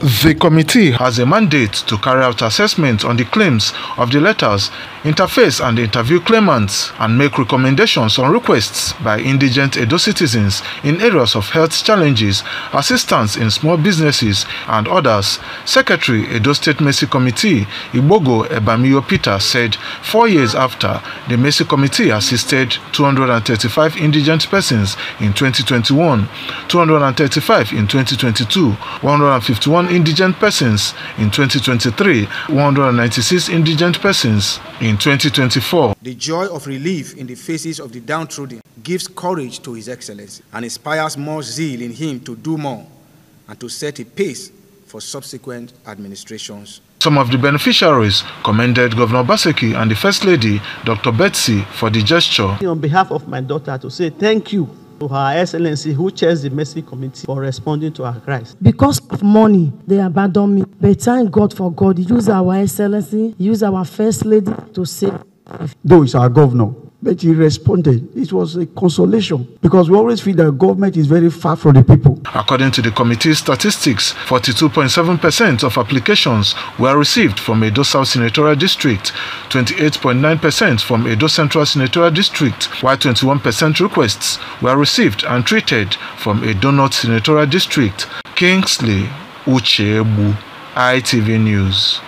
The committee has a mandate to carry out assessment on the claims of the letters, interface and interview claimants, and make recommendations on requests by indigent Edo citizens in areas of health challenges, assistance in small businesses, and others. Secretary Edo State Mercy Committee, Igbogo Ebamiyo Peter, said four years after, the Mercy Committee assisted 235 indigent persons in 2021, 235 in 2022, 151 indigent persons in 2023, 196 indigent persons in 2024. The joy of relief in the faces of the downtrodden gives courage to His Excellency and inspires more zeal in Him to do more and to set a pace for subsequent administrations. Some of the beneficiaries commended Governor Obaseki and the First Lady, Dr. Betsy, for the gesture. On behalf of my daughter, to say thank you to Her Excellency who chairs the Mercy Committee for responding to our cries. Because of money, they abandoned me. But thank God for God. Use our Excellency, use our First Lady to save. Though it's our governor, but he responded. It was a consolation because we always feel that government is very far from the people. According to the committee's statistics, 42.7% of applications were received from Edo South Senatorial District, 28.9% from Edo Central Senatorial District, while 21% requests were received and treated from Edo North Senatorial District. Kingsley Uchebu, ITV News.